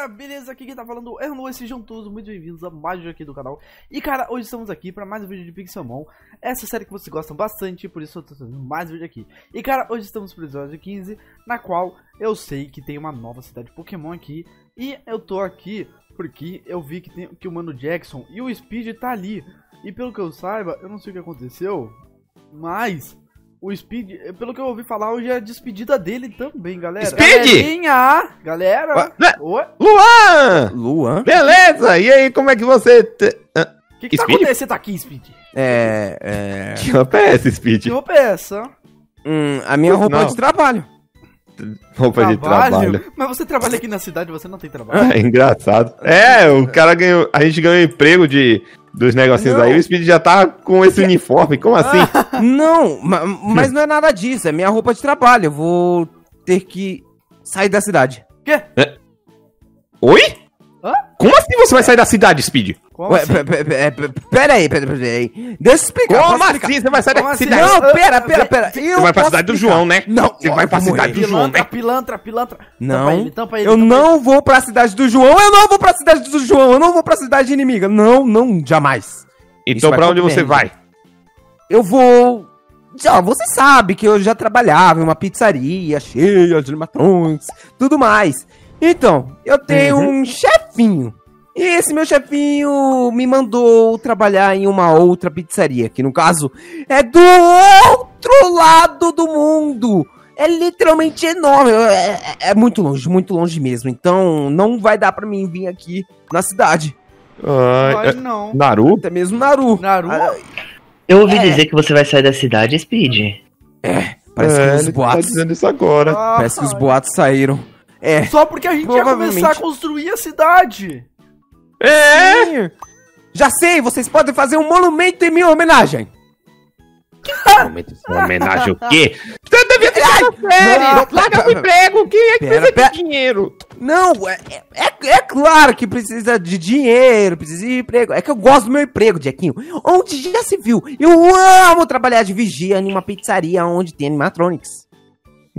galera, beleza? Aqui quem tá falando é o Luan, sejam todos muito bem-vindos a mais um vídeo aqui do canal. E cara, hoje estamos aqui para mais um vídeo de Pixelmon Essa série que vocês gostam bastante, por isso eu tô fazendo mais um vídeo aqui. E cara, hoje estamos pro episódio 15, na qual eu sei que tem uma nova cidade Pokémon aqui E eu tô aqui porque eu vi que, tem, que o Mano Jackson e o Speed tá ali. E pelo que eu saiba, eu não sei o que aconteceu, mas... O Speed, pelo que eu ouvi falar, hoje é a despedida dele também, galera. Speed? Galerinha! Galera! Ué? Oi? Luan! Luan? Beleza! E aí, como é que você. Te... Ah, O que, que tá Speed? acontecendo aqui, Speed? É. é... Que roupa é essa, Speed? Que roupa é essa? Hum, a minha roupa Não. de trabalho. Roupa de trabalho. Mas você trabalha aqui na cidade, você não tem trabalho. Ah, engraçado. É, o cara ganhou. A gente ganhou emprego de, dos negocinhos Não. aí. O Speed já tá com esse uniforme. Como assim? Não, ma- mas não é nada disso. É minha roupa de trabalho. Eu vou ter que sair da cidade. Quê? Oi? Como assim você vai sair da cidade, Speed? Como Ué, assim? pe- pe- pe- pe- pera aí, pera, pera aí. Deixa eu explicar. Como assim você vai sair Como da assim? cidade? Não, pera, pera, pera. Você vai pra cidade do João, né? Não, Você vai pra cidade morrer. do João, Pilantra, né? pilantra, pilantra. Não, ele, tampa ele, eu tampa não vou pra cidade do João, eu não vou pra cidade do João, eu não vou pra cidade inimiga. Não, não, jamais. Então pra onde você vai? Eu vou. Já, você sabe que eu já trabalhava em uma pizzaria cheia de animatronics, tudo mais. Então, eu tenho Uhum. um chefinho. E esse meu chefinho me mandou trabalhar em uma outra pizzaria, que no caso é do outro lado do mundo. É literalmente enorme. É, é- é muito longe, muito longe mesmo. Então, não vai dar pra mim vir aqui na cidade. Ah, Pode não. Naru? Até mesmo Naru. Naru? Ah, Eu ouvi É. dizer que você vai sair da cidade, Speed. Parece É, que os tá boatos. dizendo isso agora. Ah, Parece que os boatos saíram. É. Só porque a gente ia começar a construir a cidade. É! Sim. Já sei, vocês podem fazer um monumento em minha homenagem. Momento de homenagem o quê? Você devia na série! não, Larga o emprego! Quem é que pera, precisa pera. de dinheiro? Não, é, é, é claro que precisa de dinheiro, precisa de emprego. É que eu gosto do meu emprego, Jequinho. Onde já se viu? Eu amo trabalhar de vigia em uma pizzaria onde tem animatronics.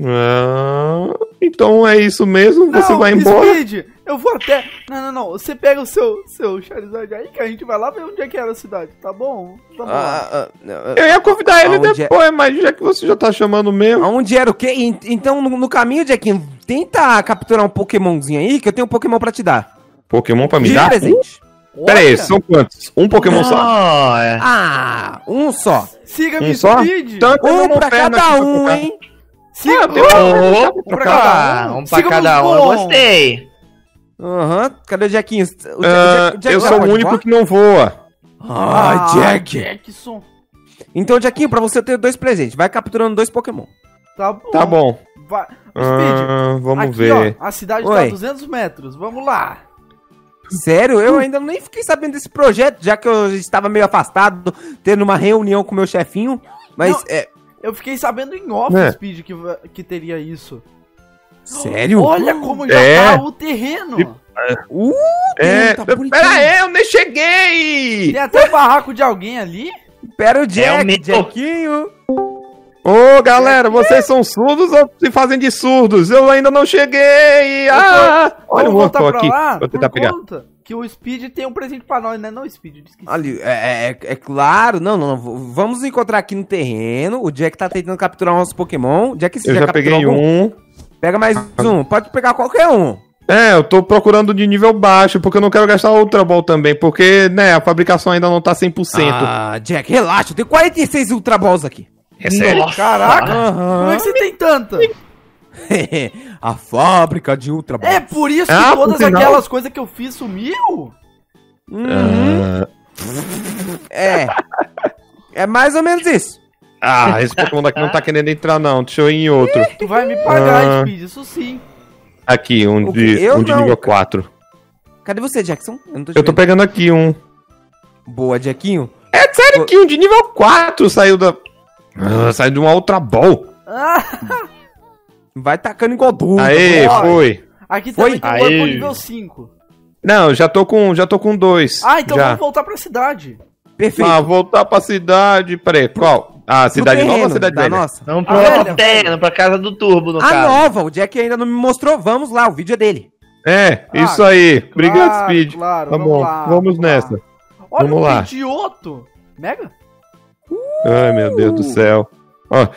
Ah, então é isso mesmo? Você Não, vai embora? Speed, eu vou até... Não, não, não. Você pega o seu, seu Charizard aí que a gente vai lá ver onde é que era a cidade, tá bom? Tá bom. Ah, ah, ah, Eu ia convidar ele é- depois, mas já que você já tá chamando mesmo. Onde era o quê? En- Então, no, no caminho, Jequinho, tenta capturar um Pokémonzinho aí, que eu tenho um Pokémon pra te dar. Pokémon pra me De dar? presente. Pera aí, são quantos? Um Pokémon só? Oh, é. Ah, um só. Siga-me, Um só? Speed. Então, Um pra perna cada um, hein? Siga Oh, um pra cada um. um pra Siga cada um. Gostei. Aham, cadê o Jequinho? O Je- Ah, o Je- o Jack- eu sou o único voar? que não voa. Ah, Jack. Jackson. Então, Jackinho, pra você ter dois presentes, vai capturando dois Pokémon. Tá bom. Tá bom. Vai. Speed, Ah, vamos aqui, ver. ó, a cidade tá Oi. a 200 metros. Vamos lá. Sério, eu ainda nem fiquei sabendo desse projeto, já que eu estava meio afastado, tendo uma reunião com meu chefinho. Mas, Não. é. Eu fiquei sabendo em off, É. Speed, que, que teria isso. Sério? Olha como já É. tá o terreno. Uh, É, tá pera aí, eu nem cheguei! Tem até o barraco de alguém ali. Pera o Jack, É o meu. Jackinho. Ô, galera, vocês são surdos ou se fazem de surdos? Eu ainda não cheguei! Ah! Olha o Vamos voltar outro pra aqui. lá Vou tentar pegar. conta que o Speed tem um presente pra nós, né? Não, Speed, esqueci. Ali, é, é- é claro, não, não, não, vamos encontrar aqui no terreno. O Jack tá tentando capturar uns Pokémon. Jack, você Eu já capturou peguei algum? um. Pega mais um, pode pegar qualquer um. É, eu tô procurando de nível baixo, porque eu não quero gastar Ultra Ball também, porque, né, a fabricação ainda não tá 100%. Ah, Jack, relaxa, eu tenho 46 Ultra Balls aqui. é sério? Nossa. Caraca, como é que você tem tanta? a fábrica de Ultra Balls. É por isso que Ah, todas aquelas coisas que eu fiz sumiu? Uhum. Ah, É. É mais ou menos isso. Ah, esse Pokémon daqui não tá querendo entrar, não. Deixa eu ir em outro. Tu vai me pagar, Ah. Speed, isso sim. Aqui, um O de, um de não, nível cara. 4. Cadê você, Jackson? Eu não tô Eu tô pegando aqui um. Boa, Jackinho. É sério que um de nível 4 saiu da. Ah, saiu de uma Ultra Ball. Ah, Vai tacando igual duro. Aê, foi. aqui Foi? também tem um nível 5. Não, já tô com, já tô com dois. Ah, então já. vamos voltar pra cidade. Perfeito. Ah, voltar pra cidade. Peraí, qual? Ah, cidade nova ou cidade da velha? nossa. Vamos Ah, pro velho. terreno, pra casa do Turbo, no A caso. nova, o Jack ainda não me mostrou. Vamos lá, o vídeo é dele. É, Ah, isso aí. Obrigado, Claro, Speed. Claro, Tá vamos bom, lá, vamos lá. nessa. Olha Vamos o lá. Pidgeotto. Mega? Ai, meu Deus do céu. Ó,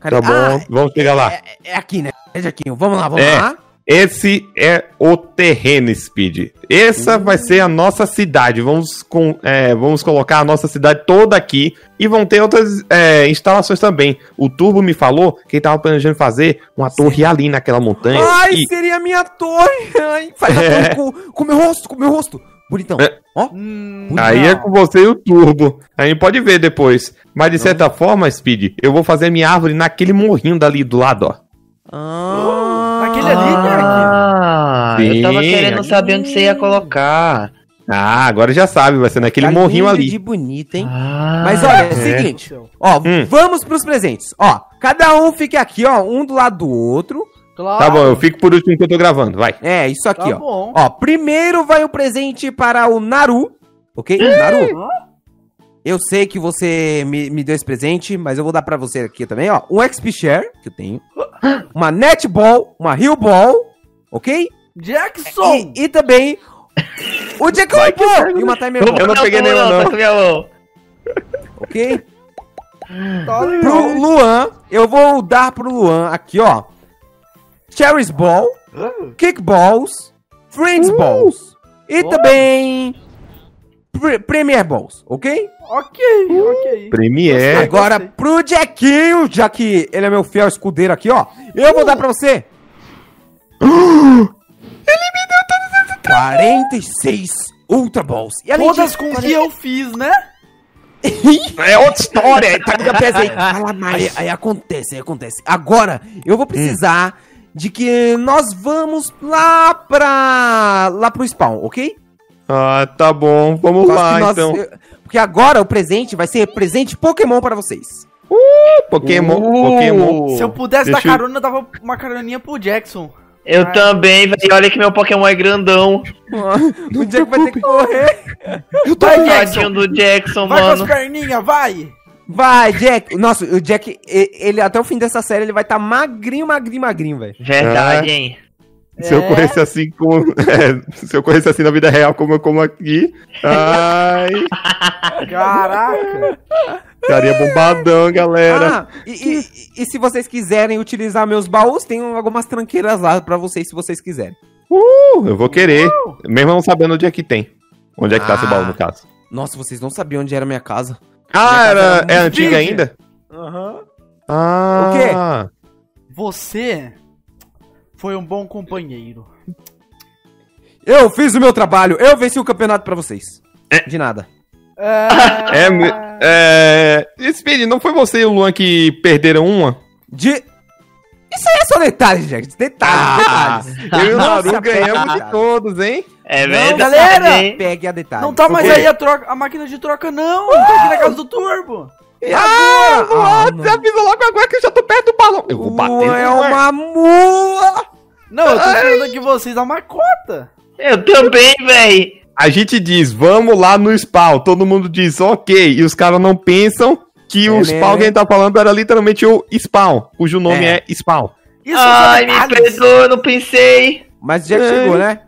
Cara, tá bom, ah, vamos chegar lá. é, é aqui, né? É Jaquinho. Vamos lá, vamos É. lá. Esse é o terreno, Speed. Essa vai ser a nossa cidade. Vamos, com, é, vamos colocar a nossa cidade toda aqui. E vão ter outras é, instalações também. O Turbo me falou que ele tava planejando fazer uma torre ali naquela montanha. Ai, E- seria a minha torre. Ai, faz a É. torre com o meu rosto, com o meu rosto. Bonitão. É. Ó. Hum, Aí é não. com você e o Turbo. A gente pode ver depois. Mas de certa forma, Speed, eu vou fazer minha árvore naquele morrinho dali do lado, ó. Ah, Naquele ali, né? Ah, eu tava Sim, querendo saber onde você ia colocar. Ah, agora já sabe, vai ser naquele Tá morrinho ali. de bonito, hein? Ah, Mas olha, é o Deus seguinte. Ó, Hum. vamos pros presentes. Ó, cada um fique aqui, ó, um do lado do outro. Claro. Tá bom, eu fico por último que eu tô gravando, vai. É, isso aqui, Tá ó. bom. Ó, primeiro vai o presente para o Naru, ok? Naru, eu sei que você me, me deu esse presente, mas eu vou dar pra você aqui também, ó. Um XP Share, que eu tenho. Uma Netball, uma Hill Ball, ok? Jackson! E, e também o Jack Vai que Ball pega, e uma Timer Eu Ball, não peguei nenhuma, não. Tá minha mão. ok? Tá. Pro Luan, eu vou dar pro Luan aqui, ó. Cherries Ball, Kickballs, Friends Balls e Oh. também Pre- Premier Balls, ok? Ok, ok. Premiere. Agora pro Jackinho, já que ele é meu fiel escudeiro aqui, ó. Eu vou dar pra você. Ele me deu todas essas 46 Ultra Balls. E além Todas disso, com olha- que eu fiz, né? É outra história. Tá pesa aí. Fala mais. Aí, aí acontece, aí acontece. Agora, eu vou precisar de que nós vamos lá pra. lá pro spawn, ok? Ah, tá bom. Vamos Só lá, que nós- então. eu- Porque agora o presente vai ser presente Pokémon para vocês. Pokémon, Uh. Pokémon. Se eu pudesse Deixa dar eu- carona, eu dava uma caroninha pro Jackson. Eu Ai. também, velho. Olha que meu Pokémon é grandão. o Jack vai ter que correr. Vai, Tadinho Jackson! do Jackson, Vai com as mano. perninhas, vai! Vai, Jack. Nossa, o Jack, ele até o fim dessa série, ele vai estar magrinho, magrinho, magrinho, velho. Verdade, hein? Se eu É. corresse assim com. é, se eu corresse assim na vida real, como eu como aqui. Ai. Caraca! Ficaria bombadão, galera. Ah, e, e- e se vocês quiserem utilizar meus baús, tem algumas tranqueiras lá pra vocês, se vocês quiserem. Uh, eu vou querer. Mesmo não sabendo onde é que tem. Onde é que tá esse Ah. baú, no caso. Nossa, vocês não sabiam onde era a minha casa. Ah, era, é antiga vídeo. ainda? Aham. Ah. O quê? Você foi um bom companheiro. Eu fiz o meu trabalho, eu venci o campeonato pra vocês. De nada. É. É, é. Speed, não foi você e o Luan que perderam uma? De. Isso aí é só detalhes, Jack. Detalhes, Ah, detalhes. eu e o Não Naru ganhamos de todos, hein? É Não, verdade, galera! hein? Pegue a detalhes. Não tá mais aí a, troca, a máquina de troca, não! Tá aqui na casa do Turbo! E Ah, agora? Não. você avisou logo agora que eu já tô perto do balão. Eu vou bater. Luan é uma mula. Não, eu tô esperando aqui vocês dar uma cota! Eu também, velho. A gente diz, vamos lá no spawn. Todo mundo diz, ok. E os caras não pensam que É o spawn que a gente tá falando era literalmente o spawn, cujo nome É. é, spawn. Isso Ai, me perdoa, não pensei. Mas Jack Ei. chegou, né?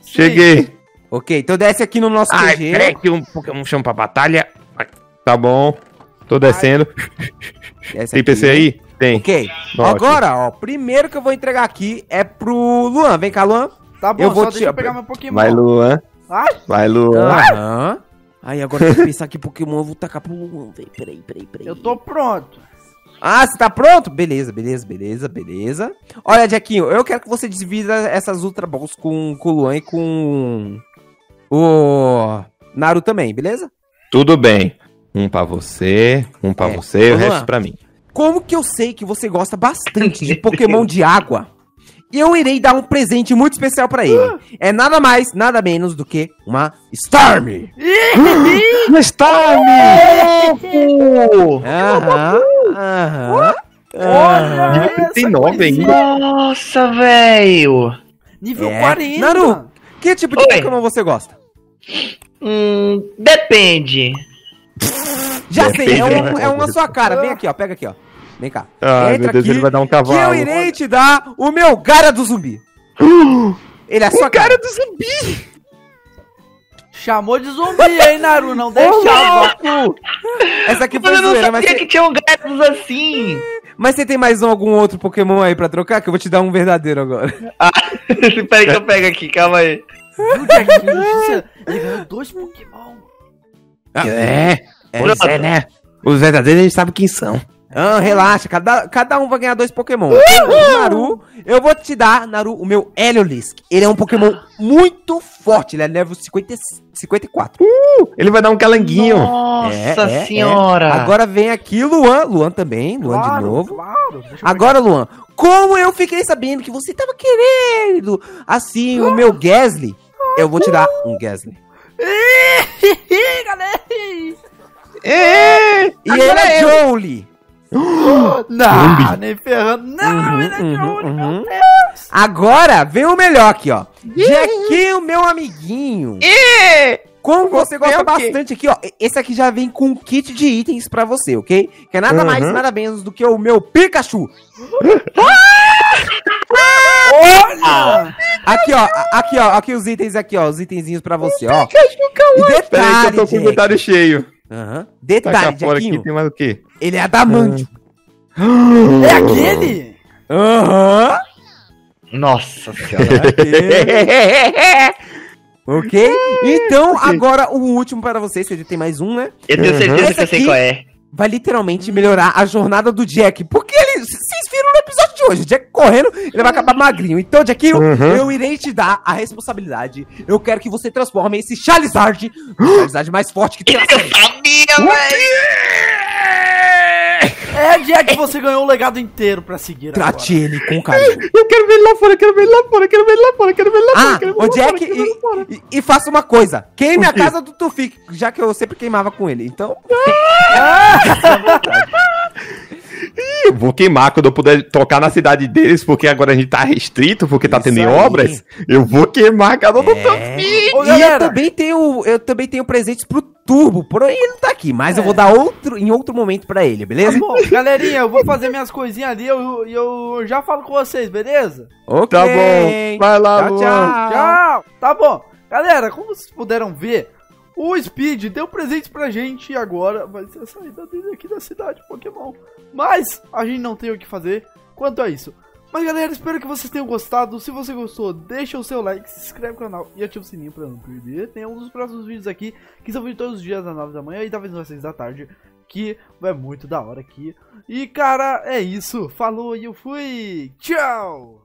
Sim. Cheguei. Ok, então desce aqui no nosso Ai, QG. peraí que um Pokémon chama pra batalha. Ai, Tá bom. Tô descendo. Desce Tem aqui. PC aí? Tem. Ok. Ótimo. Agora, ó, primeiro que eu vou entregar aqui é pro Luan. Vem cá, Luan. Tá bom, Eu vou só te- deixa eu pegar meu Pokémon. Vai, Luan. Ai, Vai, Luan. Aham. Aí agora eu vou pensar que Pokémon eu vou tacar pro Luan, velho. Peraí, peraí, peraí. eu tô pronto. Ah, você tá pronto? Beleza, beleza, beleza, beleza. Olha, Jackinho, eu quero que você divida essas Ultra Balls com, com o Luan e com o Naru também, beleza? Tudo bem. Um pra você, um pra É. você e o resto pra mim. Como que eu sei que você gosta bastante de Pokémon de água? Eu irei dar um presente muito especial pra ele. É nada mais, nada menos do que uma Starmie. Aham, aham. Olha Nível essa 39 coisinha. ainda. Nossa, velho. Nível É. 40. Naru. Que tipo de Oi. Pokémon você gosta? Hum, depende. Já sei, é, um, Depende, né? é uma sua cara. Vem aqui, ó, pega aqui, ó. Vem cá. Ai, Entra meu Deus, aqui, ele vai dar um Que eu cavalo. irei te dar o meu Gara do Zumbi. Ele é a sua cara. do zumbi! Chamou de zumbi, hein, Naru? Não deixava. Essa aqui foi Eu não zoeira, mas sabia você, que tinham gatos assim. mas você tem mais um, algum outro Pokémon aí pra trocar? Que eu vou te dar um verdadeiro agora. Peraí que eu pego aqui, calma aí. Viu, Jack? Ele ganhou dois Pokémon. É, pois Pronto. é, né? Os verdadeiros a gente sabe quem são. Ah, relaxa, cada, cada um vai ganhar dois Pokémon. Naru, eu vou te dar, Naru, o meu Heliolisk. Ele é um Pokémon muito forte, ele é level 50, 54. Ele vai dar um calanguinho. Nossa É, é, é. senhora. Agora vem aqui Luan, Luan também, Luan de Claro, novo. Claro. Agora, Luan, como eu fiquei sabendo que você tava querendo, assim, o meu Gasly, eu vou te dar um Gasly. galera. É! E ele é Jolie. Não, nem ferrando. Não, Uhum, ele é uhum, meu uhum. Deus. Agora, vem o melhor aqui, ó. Jequinho, meu amiguinho. Como você gosta É bastante aqui, ó. Esse aqui já vem com um kit de itens pra você, ok? Que é nada Uhum. mais, nada menos do que o meu Pikachu. Olha! Aqui, ó. Aqui, ó. Aqui os itens aqui, ó. Os itenzinhos pra você, ó. E Peraí que eu detalhe, tô com o inventário cheio. Aham. Tá Detalhe, fora aqui, tem mais o quê? Ele é adamantio. É aquele? Aham. Nossa senhora. ok? Então, agora o último para vocês, que ele tem mais um, né? Eu tenho Uhum. certeza Esse que eu sei aqui- qual é. Vai literalmente melhorar a jornada do Jack. Porque ele. Hoje, o Jack correndo, ele vai acabar magrinho. Então, Jackinho, Uhum. eu irei te dar a responsabilidade. Eu quero que você transforme esse Charizard no Charizard mais forte que tem na série. Sabia, velho. É, Jack, você ganhou o legado inteiro pra seguir Trate ele com carinho. Eu quero ver ele lá fora, eu quero ver ele lá fora, eu quero ver ele lá fora, eu quero ver ele lá fora. Ah, eu quero ver o ele lá Jack, fora, eu fora. e, e- e faça uma coisa: queime a casa do Tufik, já que eu sempre queimava com ele. Então, Eu vou queimar quando eu puder tocar na cidade deles, porque agora a gente tá restrito, porque tá Isso tendo aí. obras. Eu vou queimar a casa do É. Ô, e eu também tenho, eu também tenho presentes pro Turbo. Porém, ele não tá aqui, mas eu vou dar outro em outro momento pra ele, Tá beleza? bom, galerinha, eu vou fazer minhas coisinhas ali e eu, eu já falo com vocês, beleza? Ok. Tá bom, vai lá, Tchau, Luan. tchau. Tchau! Tá bom. Galera, como vocês puderam ver, o Speed deu presente pra gente e agora vai ser a saída dele aqui da cidade Pokémon. Mas a gente não tem o que fazer quanto a isso. Mas galera, espero que vocês tenham gostado. Se você gostou, deixa o seu like, se inscreve no canal e ativa o sininho pra não perder. Tem dos próximos vídeos aqui, que são vídeos todos os dias às 9 da manhã e talvez às 6 da tarde. Que vai muito da hora aqui. E cara, é isso. Falou e eu fui. Tchau!